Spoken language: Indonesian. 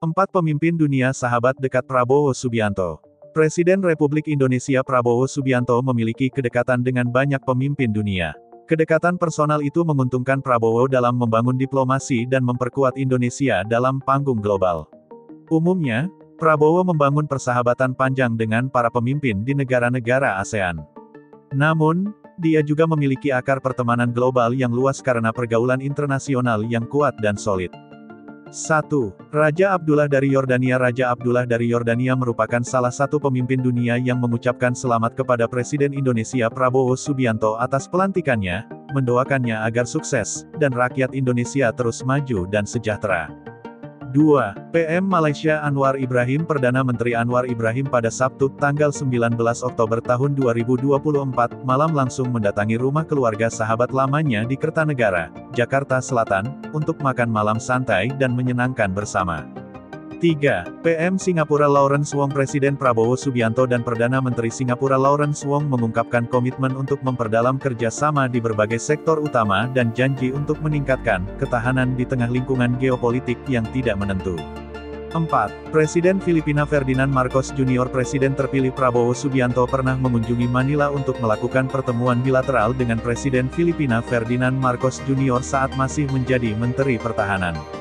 Empat pemimpin dunia sahabat dekat Prabowo Subianto. Presiden Republik Indonesia Prabowo Subianto memiliki kedekatan dengan banyak pemimpin dunia. Kedekatan personal itu menguntungkan Prabowo dalam membangun diplomasi dan memperkuat Indonesia dalam panggung global. Umumnya, Prabowo membangun persahabatan panjang dengan para pemimpin di negara-negara ASEAN. Namun, dia juga memiliki akar pertemanan global yang luas karena pergaulan internasional yang kuat dan solid. 1. Raja Abdullah dari Yordania Raja Abdullah dari Yordania merupakan salah satu pemimpin dunia yang mengucapkan selamat kepada Presiden Indonesia Prabowo Subianto atas pelantikannya, mendoakannya agar sukses, dan rakyat Indonesia terus maju dan sejahtera. 2. PM Malaysia Anwar Ibrahim Perdana Menteri Anwar Ibrahim pada Sabtu, tanggal 19 Oktober tahun 2024, malam langsung mendatangi rumah keluarga sahabat lamanya di Kertanegara, Jakarta Selatan, untuk makan malam santai dan menyenangkan bersama. 3. PM Singapura Lawrence Wong Presiden Prabowo Subianto dan Perdana Menteri Singapura Lawrence Wong mengungkapkan komitmen untuk memperdalam kerjasama di berbagai sektor utama dan janji untuk meningkatkan ketahanan di tengah lingkungan geopolitik yang tidak menentu. 4. Presiden Filipina Ferdinand Marcos Jr. Presiden terpilih Prabowo Subianto pernah mengunjungi Manila untuk melakukan pertemuan bilateral dengan Presiden Filipina Ferdinand Marcos Jr. saat masih menjadi Menteri Pertahanan.